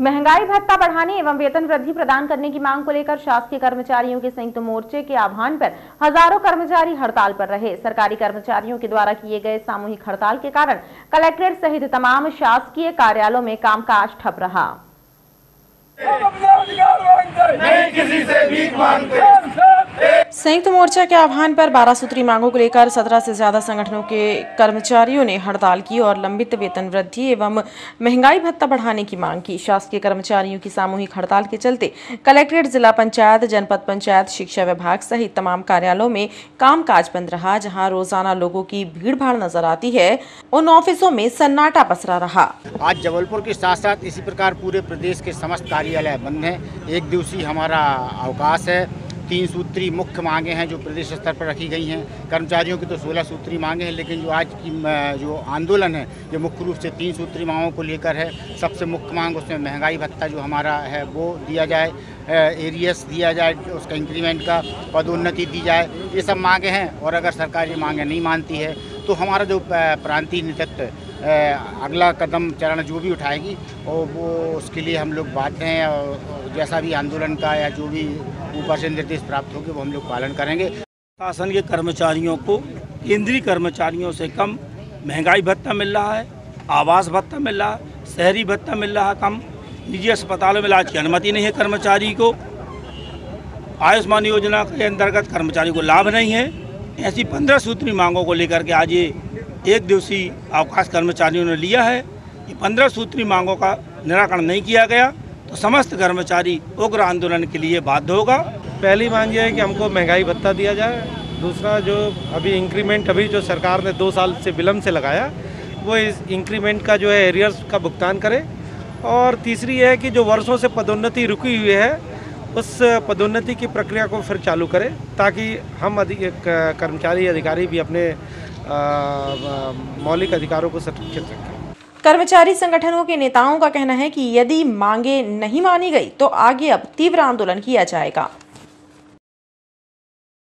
महँगाई, भत्ता बढ़ाने एवं वेतन वृद्धि प्रदान करने की मांग को लेकर शासकीय कर्मचारियों के संयुक्त मोर्चे के आह्वान पर हज़ारों कर्मचारी हड़ताल पर रहे। सरकारी कर्मचारियों के द्वारा किए गए सामूहिक हड़ताल के कारण कलेक्ट्रेट सहित तमाम शासकीय कार्यालयों में कामकाज ठप रहा। नहीं किसी से मांगते संयुक्त मोर्चा के आह्वान पर बारह सूत्री मांगों को लेकर सत्रह से ज़्यादा संगठनों के कर्मचारियों ने हड़ताल की और लंबित वेतन वृद्धि एवं महँगाई भत्ता बढ़ाने की मांग की। शासकीय कर्मचारियों की सामूहिक हड़ताल के चलते कलेक्ट्रेट, जिला पंचायत, जनपद पंचायत, शिक्षा विभाग सहित तमाम कार्यालयों में कामकाज बंद रहा, जहाँ रोज़ाना लोगों की भीड़ भाड़ नज़र आती है। उन ऑफिसों में सन्नाटा पसरा रहा। आज जबलपुर के साथ साथ इसी प्रकार पूरे प्रदेश के समस्त कार्यालय बंद है। एक दिवसीय हमारा अवकाश है। तीन सूत्री मुख्य मांगे हैं जो प्रदेश स्तर पर रखी गई हैं। कर्मचारियों की तो सोलह सूत्री मांगे हैं, लेकिन जो आज की जो आंदोलन है, ये मुख्य रूप से तीन सूत्री मांगों को लेकर है। सबसे मुख्य मांग उसमें महँगाई भत्ता जो हमारा है, वो दिया जाए एरियस दिया जाए, उसका इंक्रीमेंट का पदोन्नति दी जाए, ये सब मांगे हैं। और अगर सरकार ये मांगे नहीं मानती है तो हमारा जो प्रांतीय नेतृत्व अगला कदम, चरण जो भी उठाएगी, और वो उसके लिए हम लोग बाध्य हैं, और जैसा भी आंदोलन का या जो भी ऊपर से निर्देश प्राप्त होंगे, वो हम लोग पालन करेंगे। शासन के कर्मचारियों को, केंद्रीय कर्मचारियों से कम महँगाई भत्ता मिल रहा है, आवास भत्ता मिल रहा है, शहरी भत्ता मिल रहा है कम, निजी अस्पतालों में इलाज की अनुमति नहीं है कर्मचारी को। आयुष्मान योजना के अंतर्गत कर्मचारी को लाभ नहीं है, ऐसी पंद्रह सूत्री मांगों को लेकर के आज ये एक दिवसीय अवकाश कर्मचारियों ने लिया है। कि पंद्रह सूत्री मांगों का निराकरण नहीं किया गया तो समस्त कर्मचारी उग्र आंदोलन के लिए बाध्य होगा। पहली मांग ये है कि हमको महँगाई भत्ता दिया जाए। दूसरा, जो अभी इंक्रीमेंट अभी जो सरकार ने दो साल से विलम्ब से लगाया, वो इस इंक्रीमेंट का जो है एरियर्स का भुगतान करे। और तीसरी है कि जो वर्षों से पदोन्नति रुकी हुई है, उस पदोन्नति की प्रक्रिया को फिर चालू करें, ताकि हम अधिक कर्मचारी अधिकारी भी अपने मौलिक अधिकारों को सुरक्षित रखें। कर्मचारी संगठनों के नेताओं का कहना है कि यदि मांगे नहीं मानी गई तो आगे अब तीव्र आंदोलन किया जाएगा।